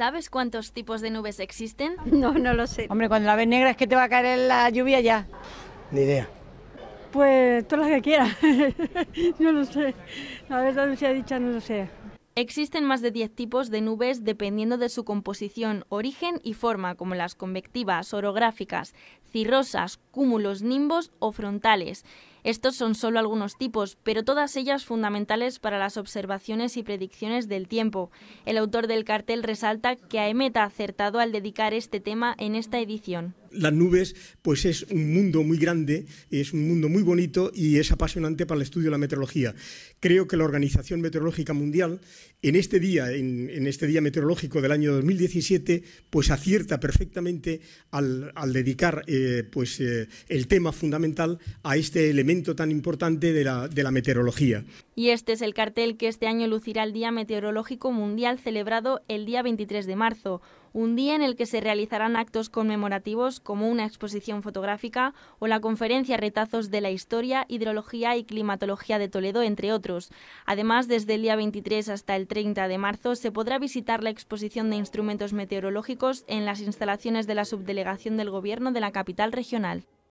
¿Sabes cuántos tipos de nubes existen? No, no lo sé. Hombre, cuando la ves negra es que te va a caer la lluvia ya. Ni idea. Pues todas las que quieras. no lo sé. La verdad no se ha dicho, no lo sé. Existen más de 10 tipos de nubes dependiendo de su composición, origen y forma, como las convectivas, orográficas, cirrosas, cúmulos, nimbos o frontales. Estos son solo algunos tipos, pero todas ellas fundamentales para las observaciones y predicciones del tiempo. El autor del cartel resalta que AEMET ha acertado al dedicar este tema en esta edición las nubes pues es un mundo muy grande, es un mundo muy bonito y es apasionante para el estudio de la meteorología. Creo que la Organización Meteorológica Mundial en este día, en, este día meteorológico del año 2017, pues acierta perfectamente al, dedicar eh, pues, eh, el tema fundamental a este tan importante de la, de la meteorología. Y este es el cartel que este año lucirá el Día Meteorológico Mundial celebrado el día 23 de marzo un día en el que se realizarán actos conmemorativos como una exposición fotográfica o la conferencia Retazos de la Historia, Hidrología y Climatología de Toledo, entre otros. Además, desde el día 23 hasta el 30 de marzo se podrá visitar la exposición de instrumentos meteorológicos en las instalaciones de la subdelegación del Gobierno de la capital regional.